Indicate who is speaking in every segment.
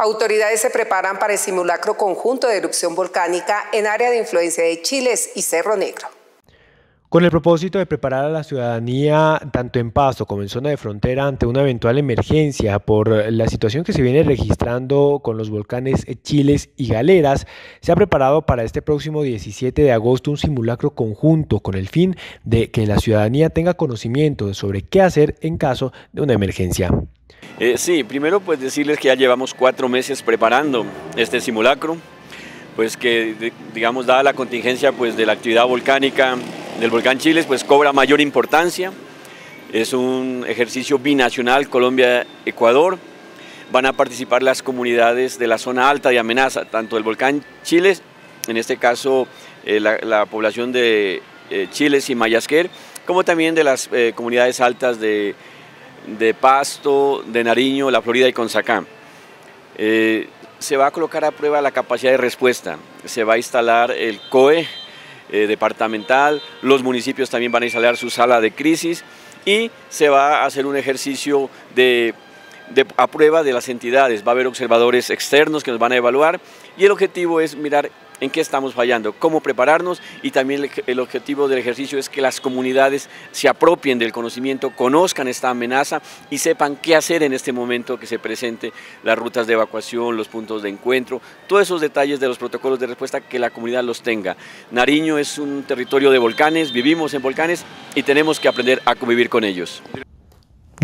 Speaker 1: Autoridades se preparan para el simulacro conjunto de erupción volcánica en área de influencia de Chiles y Cerro Negro.
Speaker 2: Con el propósito de preparar a la ciudadanía, tanto en Pasto como en zona de frontera, ante una eventual emergencia por la situación que se viene registrando con los volcanes Chiles y Galeras, se ha preparado para este próximo 17 de agosto un simulacro conjunto con el fin de que la ciudadanía tenga conocimiento sobre qué hacer en caso de una emergencia.
Speaker 3: Eh, sí, primero pues decirles que ya llevamos cuatro meses preparando este simulacro, pues que digamos dada la contingencia pues de la actividad volcánica del volcán Chiles pues cobra mayor importancia, es un ejercicio binacional Colombia-Ecuador, van a participar las comunidades de la zona alta de amenaza, tanto del volcán Chiles, en este caso eh, la, población de eh, Chiles y Mayasquer, como también de las comunidades altas de de Pasto, de Nariño, La Florida y Consacá. Eh, se va a colocar a prueba la capacidad de respuesta, se va a instalar el COE eh, departamental, los municipios también van a instalar su sala de crisis y se va a hacer un ejercicio de, de, a prueba de las entidades, va a haber observadores externos que nos van a evaluar y el objetivo es mirar en qué estamos fallando, cómo prepararnos y también el, objetivo del ejercicio es que las comunidades se apropien del conocimiento, conozcan esta amenaza y sepan qué hacer en este momento que se presente las rutas de evacuación, los puntos de encuentro, todos esos detalles de los protocolos de respuesta que la comunidad los tenga. Nariño es un territorio de volcanes, vivimos en volcanes y tenemos que aprender a convivir con ellos.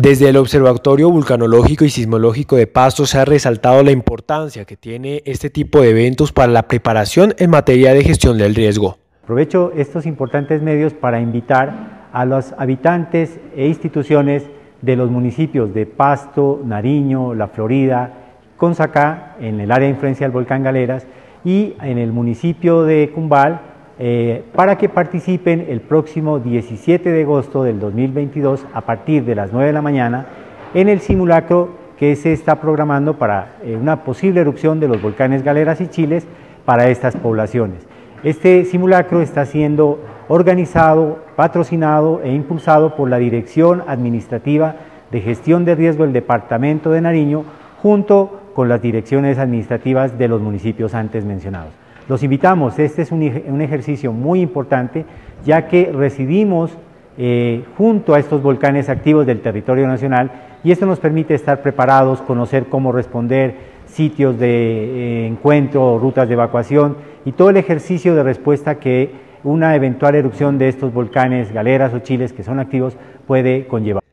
Speaker 2: Desde el Observatorio Vulcanológico y Sismológico de Pasto se ha resaltado la importancia que tiene este tipo de eventos para la preparación en materia de gestión del riesgo.
Speaker 4: Aprovecho estos importantes medios para invitar a los habitantes e instituciones de los municipios de Pasto, Nariño, La Florida, Consacá, en el área de influencia del volcán Galeras, y en el municipio de Cumbal, eh, para que participen el próximo 17 de agosto del 2022 a partir de las 9 de la mañana en el simulacro que se está programando para eh, una posible erupción de los volcanes Galeras y Chiles para estas poblaciones. Este simulacro está siendo organizado, patrocinado e impulsado por la Dirección Administrativa de Gestión de Riesgo del Departamento de Nariño junto con las direcciones administrativas de los municipios antes mencionados. Los invitamos, este es un, ejercicio muy importante, ya que residimos eh, junto a estos volcanes activos del territorio nacional y esto nos permite estar preparados, conocer cómo responder, sitios de eh, encuentro, rutas de evacuación y todo el ejercicio de respuesta que una eventual erupción de estos volcanes, galeras o chiles que son activos puede conllevar.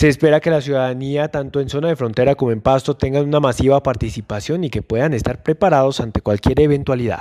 Speaker 2: Se espera que la ciudadanía, tanto en zona de frontera como en Pasto, tengan una masiva participación y que puedan estar preparados ante cualquier eventualidad.